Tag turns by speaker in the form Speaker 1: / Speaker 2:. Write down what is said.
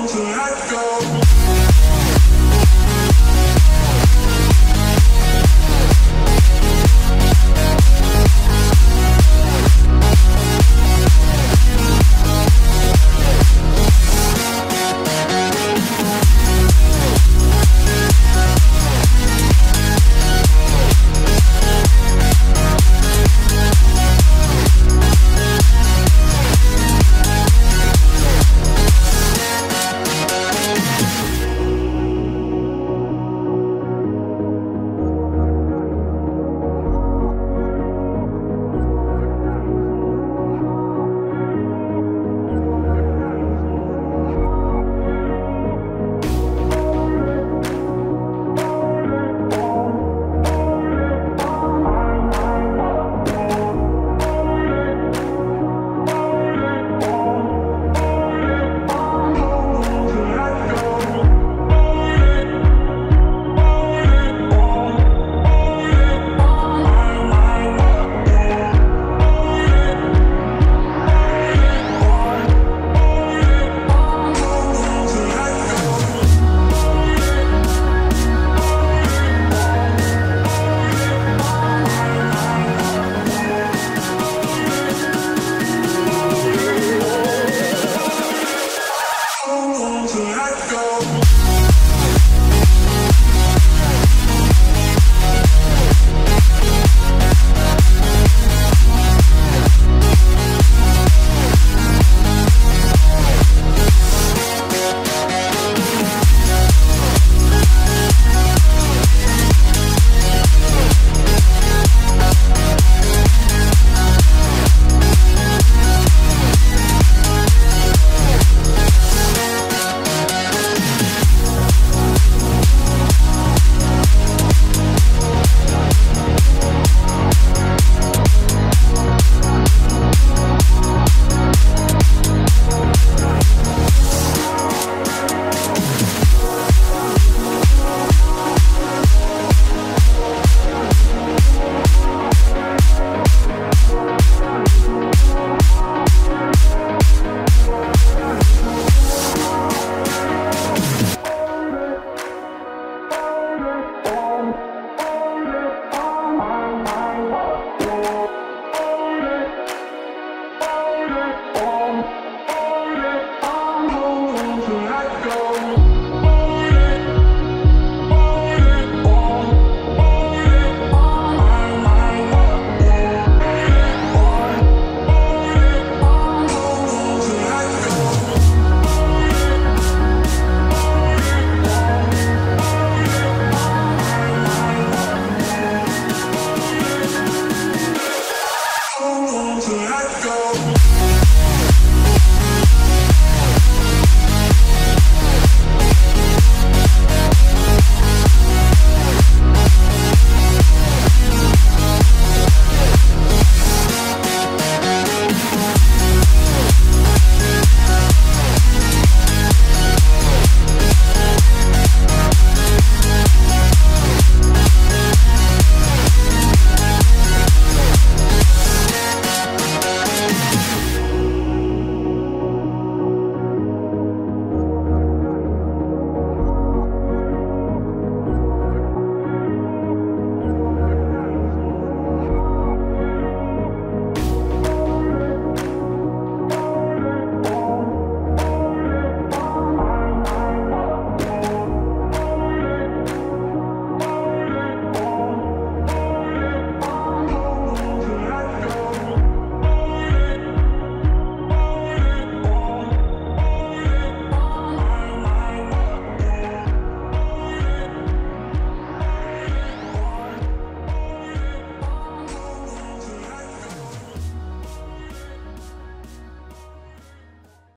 Speaker 1: To let go? to let go.